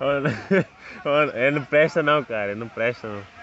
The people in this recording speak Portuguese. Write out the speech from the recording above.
Olha, ele não presta não, cara, ele não presta não.